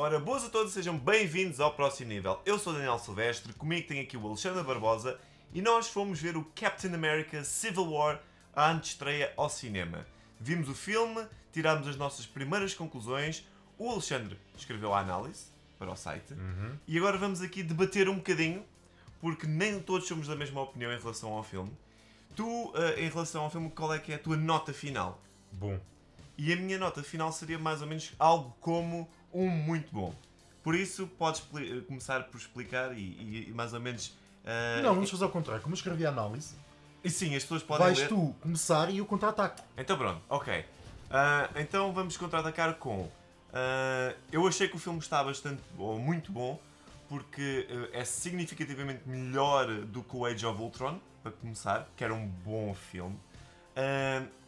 Ora, boas a todos, sejam bem-vindos ao próximo nível. Eu sou Daniel Silvestre, comigo tem aqui o Alexandre Barbosa e nós fomos ver o Captain America Civil War à estreia ao cinema. Vimos o filme, tirámos as nossas primeiras conclusões, o Alexandre escreveu a análise para o site e agora vamos aqui debater um bocadinho, porque nem todos somos da mesma opinião em relação ao filme. Tu, eh, em relação ao filme, qual é que é a tua nota final? Bom, E a minha nota final seria mais ou menos algo como um muito bom. Por isso, podes expli- começar por explicar e, e- e mais ou menos. ah, não, vamos fazer ao contrário. Como eu escrevi a análise, E sim, as pessoas podem vais ler. tu começar e eu contra-ataque. Então pronto, ok. Ah, então vamos contra-atacar com. ah, eu achei que o filme está bastante, ou muito bom, porque é significativamente melhor do que o Age of Ultron, para começar, que era um bom filme.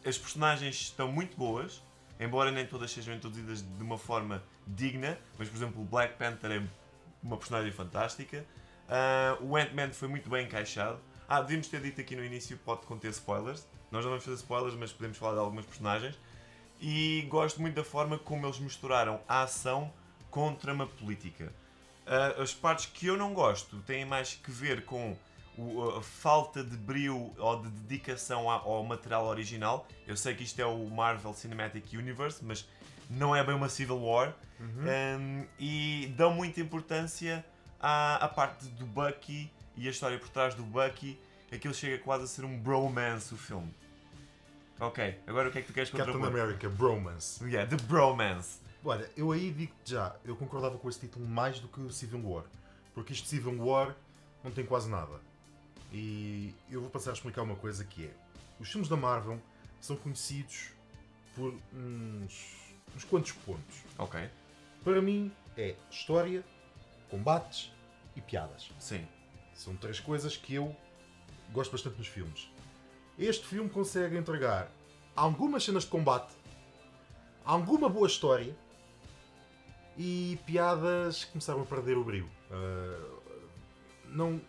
As personagens estão muito boas, embora nem todas sejam introduzidas de uma forma digna, mas por exemplo o Black Panther é uma personagem fantástica. Ah, o Ant-Man foi muito bem encaixado. Ah, devíamos ter dito aqui no início, pode conter spoilers. Nós não vamos fazer spoilers, mas podemos falar de algumas personagens. E gosto muito da forma como eles misturaram a ação com trama política. Ah, as partes que eu não gosto têm mais que ver com o- a falta de brilho ou de dedicação ao material original. Eu sei que isto é o Marvel Cinematic Universe, mas não é bem uma Civil War. Um, e dão muita importância à, à parte do Bucky e a história por trás do Bucky. Aquilo chega quase a ser um bromance o filme. Ok, agora o que é que tu queres Captain contrapor? America, Bromance. Yeah, the bromance. Olha, eu aí digo-te já, eu concordava com esse título mais do que o Civil War. Porque isto Civil War não tem quase nada. E eu vou passar a explicar uma coisa que é. Os filmes da Marvel são conhecidos por uns, uns quantos pontos. Ok, Para mim é história, combates e piadas. sim. São três coisas que eu gosto bastante nos filmes. Este filme consegue entregar algumas cenas de combate, alguma boa história e piadas que começaram a perder o brilho. Ah, não,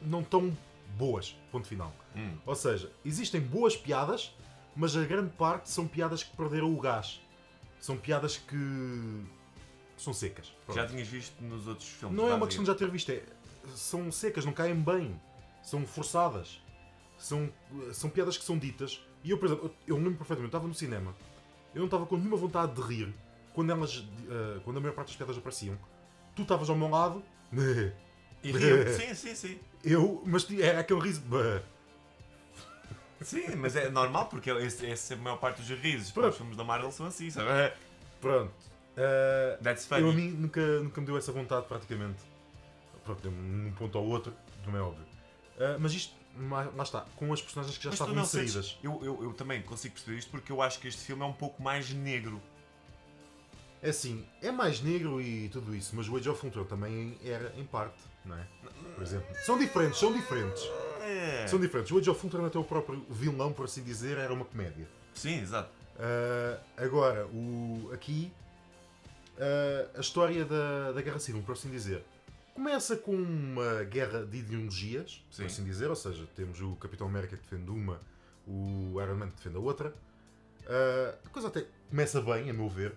não tão boas, ponto final. Hum. Ou seja, existem boas piadas, mas a grande parte são piadas que perderam o gás. São piadas que são secas. Pronto. Já tinhas visto nos outros filmes? Não é uma questão de já ter visto, é, são secas, não caem bem, são forçadas, são, são piadas que são ditas. E eu, por exemplo, eu lembro perfeitamente, eu estava no cinema, eu não estava com nenhuma vontade de rir quando elas, eh, quando a maior parte das piadas apareciam. Tu estavas ao meu lado. E riam. sim, sim, sim. eu, mas era aquele riso. Sim, mas é normal porque esse, esse é a maior parte dos risos. Pronto. Os filmes da Marvel são assim, sabe? Pronto. Eh, That's eu a funny. mim nunca, nunca me deu essa vontade praticamente. Pronto, num ponto ao outro, como é óbvio. Eh, mas isto, lá está, com as personagens que já Mas estavam não sentes- eu, eu, eu também consigo perceber isto porque eu acho que este filme é um pouco mais negro. É assim, é mais negro e tudo isso, mas o Age of Ultron também era em parte, não é? Por exemplo. São diferentes, são diferentes. É. São diferentes. O Age of Ultron, até o próprio vilão, por assim dizer, era uma comédia. Sim, exato. Ah, agora, o, aqui, ah, a história da, da Guerra Civil, por assim dizer, começa com uma guerra de ideologias, Sim. por assim dizer, ou seja, temos o Capitão América que defende uma, o Iron Man que defende a outra. Ah, a coisa até começa bem, a meu ver.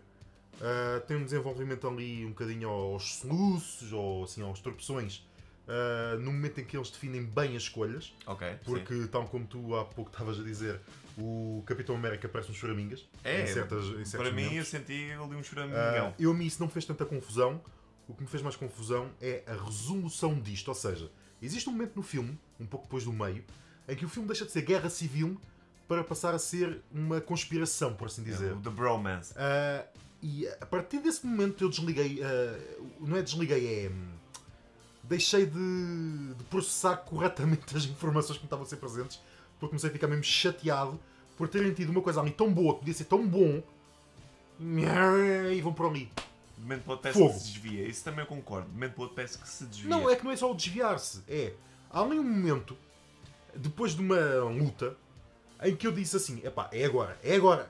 Ah, tem um desenvolvimento ali um bocadinho aos soluços, ou assim, aos tropeções, ah, no momento em que eles definem bem as escolhas. Ok. sim. Porque, tal como tu há pouco estavas a dizer, o Capitão América parece um choramingas. É, em certas, em certos Para mim, eu momentos. senti ali um Ah, choramingão. eu a mim isso não me fez tanta confusão. O que me fez mais confusão é a resolução disto. Ou seja, existe um momento no filme, um pouco depois do meio, em que o filme deixa de ser guerra civil para passar a ser uma conspiração, por assim dizer. o The Bromance. Ah, e a partir desse momento eu desliguei. ah, não é desliguei, é. hum, Deixei de, de processar corretamente as informações que me estavam a ser presentes, porque comecei a ficar mesmo chateado por terem tido uma coisa ali tão boa, que podia ser tão bom, e vão por ali. De momento para outro parece que se desvia. Isso também eu concordo. De momento para outro parece que se desvia. Não, é que não é só o desviar-se, é. Há ali um momento, depois de uma luta, em que eu disse assim: epá, é agora, é agora.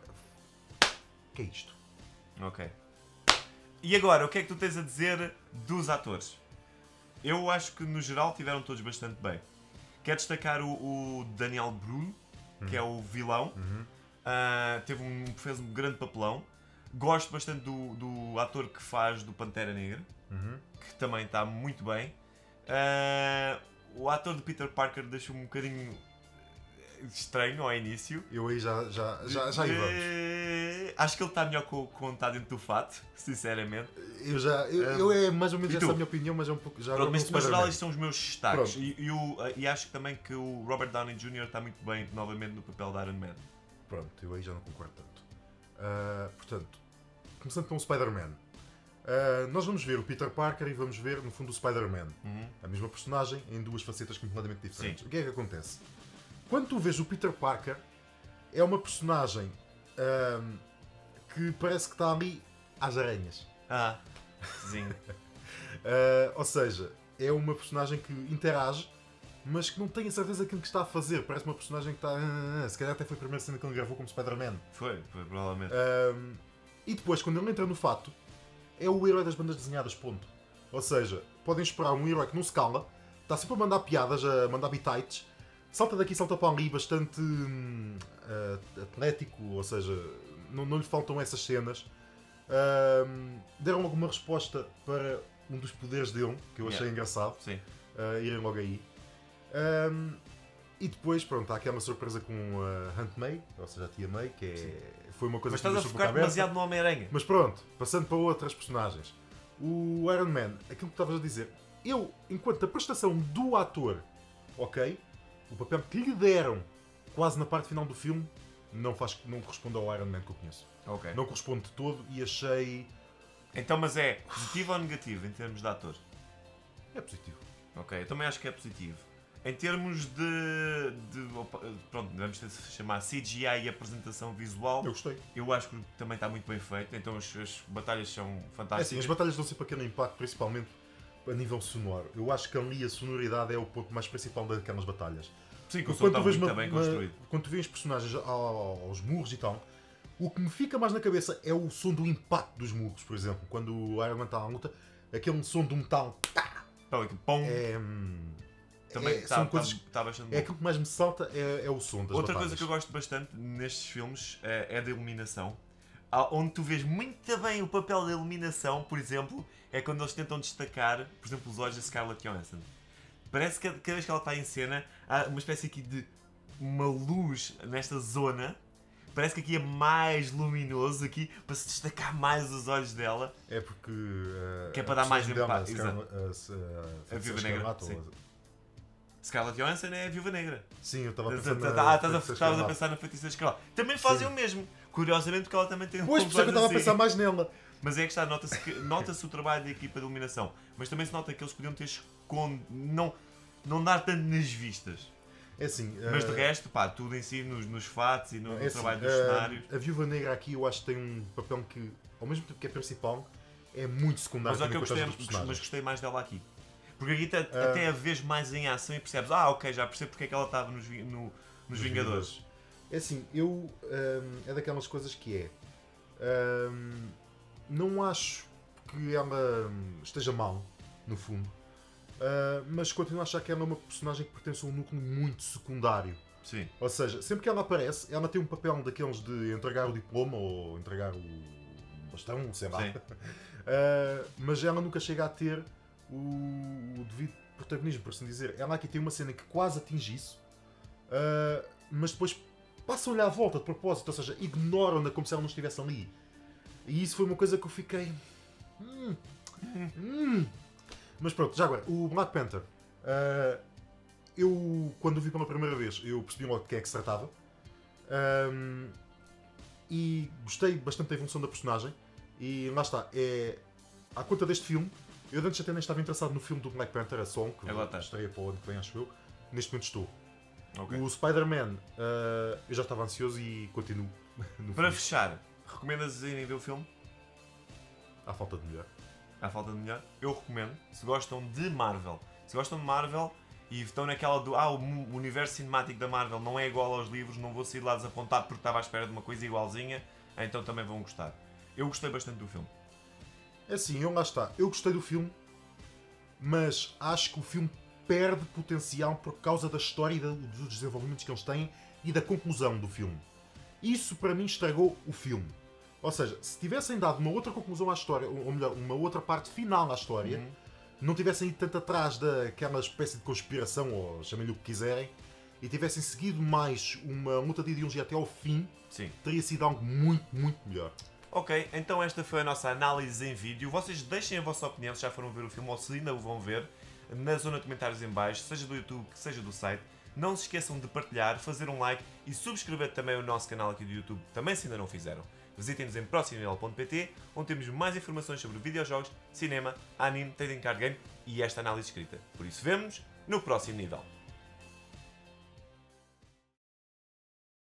O que é isto? Ok. E agora, o que é que tu tens a dizer dos atores? Eu acho que no geral tiveram todos bastante bem. Quero destacar o, o Daniel Bruno, que é o vilão. Ah, teve um, fez um grande papelão. Gosto bastante do, do ator que faz do Pantera Negra, Uhum. que também está muito bem. Ah, o ator de Peter Parker deixou-me um bocadinho estranho ao início. Eu aí já, já, já, já vamos. Eh, Acho que ele está melhor com- quando está dentro do fato, sinceramente. Eu já. Eu, eu é mais ou menos e essa tu? a minha opinião, mas é um pouco. Já Pronto, mas no geral estes são os meus destaques. E, e o- e acho também que o Robert Downey Jr. está muito bem novamente no papel de Iron Man. Pronto, eu aí já não concordo tanto. Ah, portanto, começando com o Spider-Man. Ah, nós vamos ver o Peter Parker e vamos ver, no fundo, o Spider-Man. Uhum. A mesma personagem em duas facetas completamente diferentes. O que é que acontece? Quando tu vês o Peter Parker, é uma personagem ahm, que parece que está ali às aranhas. Ah, sim. Ah, ou seja, é uma personagem que interage, mas que não tem a certeza daquilo que está a fazer. Parece uma personagem que está. ah, ah, se calhar até foi a primeira cena que ele gravou como Spider-Man. Foi, foi provavelmente. E depois, quando ele entra no fato, é o herói das bandas desenhadas, ponto. Ou seja, podem esperar um herói que não se cala, está sempre a mandar piadas, a mandar bitites, salta daqui, salta para ali, bastante hum, ah, atlético, ou seja, não, não lhe faltam essas cenas. Deram alguma resposta para um dos poderes dele, que eu achei Yeah. engraçado, Sim. ah, irem logo aí. Ahm, e depois, pronto, há aquela surpresa com a Hunt May, ou seja, a tia May, que é, foi uma coisa Mas que estás a focar demasiado no Homem-Aranha. Mas pronto, passando para outras personagens. O Iron Man, aquilo que estavas a dizer, eu, enquanto a prestação do ator, ok, o papel que lhe deram quase na parte final do filme, não, faz, não corresponde ao Iron Man que eu conheço. Ok. Não corresponde de todo e achei. Então, mas é positivo ou negativo em termos de ator? É positivo. Ok, eu também acho que é positivo. Em termos de. de pronto, vamos ter de chamar CGI e apresentação visual, Eu gostei. eu acho que também está muito bem feito. Então as, as batalhas são É assim, fantásticas. as batalhas dão sempre aquele impacto, principalmente a nível sonoro. Eu acho que ali a sonoridade é o ponto mais principal daquelas batalhas. Sim, que o som Quando está muito uma- bem uma- construído. quando tu vês personagens ao- aos murros e tal, o que me fica mais na cabeça é o som do impacto dos murros, por exemplo. Quando o Iron Man está à luta, aquele som do metal aqui, pum, é. hum, também é- está são coisas. tá É aquilo que mais me salta é, é o som das Outra batalhas. coisa que eu gosto bastante nestes filmes é, é da iluminação. Há- Onde tu vês muito bem o papel da iluminação, por exemplo, é quando eles tentam destacar, por exemplo, os olhos da Scarlett Johansson. Parece que cada vez que ela está em cena há uma espécie aqui de uma luz nesta zona. Parece que aqui é mais luminoso aqui para se destacar mais os olhos dela. É porque. uh, Que é para dar mais impacto, a Scarlet- a- a- A Viúva Negra, Scarlett Johansson é a viúva negra. Sim, eu estava a Estás pensar. a- na ah, estás a- Feiticeira Estavas a pensar na feiticeira escarlate. Também fazem o mesmo. Curiosamente, porque ela também tem Pois, uns por isso é que eu estava a olhos pensar assim. mais nela. Mas é que está, nota-se nota-se o trabalho da equipa de iluminação. Mas também se nota que eles podiam ter escondido. Não, não dar tanto nas vistas. É assim. Mas uh, de resto, pá, tudo em si, nos, nos fatos e no, no É assim, trabalho dos a- cenários. A Viúva Negra aqui eu acho que tem um papel que, ao mesmo tempo que é principal, é muito secundário Mas é que eu gostei, com mas gostei mais dela aqui. Porque aqui te- Ah. até a vês mais em ação e percebes, ah, ok, já percebo porque é que ela estava nos, no- nos Vingadores. É assim, eu hum, é daquelas coisas que é. hum, não acho que ela esteja mal, no fundo. Ah, mas continuo a achar que ela é uma personagem que pertence a um núcleo muito secundário. Sim. Ou seja, sempre que ela aparece, ela tem um papel daqueles de entregar o diploma ou entregar o bastão, sei lá. Sim. Uh, mas ela nunca chega a ter o, o devido protagonismo, por assim dizer. Ela aqui tem uma cena que quase atinge isso, uh, mas depois passam-lhe à volta de propósito, ou seja, ignoram-na como se ela não estivesse ali. E isso foi uma coisa que eu fiquei. "Hum, hum." Mas pronto, já agora, o Black Panther. uh, eu, quando o vi pela primeira vez, eu percebi logo de quem é que se tratava. Um, e gostei bastante da evolução da personagem. E lá está, é. À conta deste filme, eu antes até nem estava interessado no filme do Black Panther, a Song, que É estreia para o ano que vem, acho eu. Neste momento estou. Ok. O Spider-Man, uh, eu já estava ansioso e continuo. No Para filme. fechar, recomendas irem ver o filme? À falta de melhor. À falta de melhor? Eu recomendo. Se gostam de Marvel, se gostam de Marvel e estão naquela do ah, o universo cinemático da Marvel não é igual aos livros, não vou sair lá desapontado porque estava à espera de uma coisa igualzinha, então também vão gostar. Eu gostei bastante do filme. É assim, eu lá está. Eu gostei do filme, mas acho que o filme perde potencial por causa da história e dos desenvolvimentos que eles têm e da conclusão do filme. Isso para mim estragou o filme. Ou seja, se tivessem dado uma outra conclusão à história, ou melhor, uma outra parte final à história, Uhum. não tivessem ido tanto atrás daquela espécie de conspiração, ou chamem-lhe o que quiserem, e tivessem seguido mais uma luta de ideologia até ao fim, Sim. teria sido algo muito, muito melhor. Ok, então esta foi a nossa análise em vídeo. Vocês deixem a vossa opinião se já foram ver o filme ou se ainda o vão ver na zona de comentários em baixo, seja do YouTube, seja do site. Não se esqueçam de partilhar, fazer um like e subscrever também o nosso canal aqui do YouTube, também se ainda não fizeram. Visitem-nos em proximidel.pt, onde temos mais informações sobre videojogos, cinema, anime, trading card game e esta análise escrita. Por isso, vemos no próximo nível.